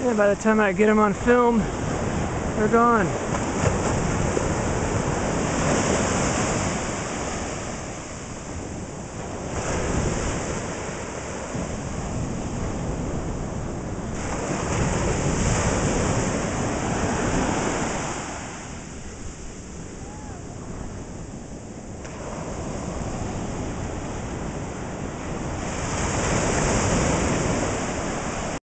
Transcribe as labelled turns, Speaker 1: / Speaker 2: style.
Speaker 1: And by the time I get them on film, they're gone.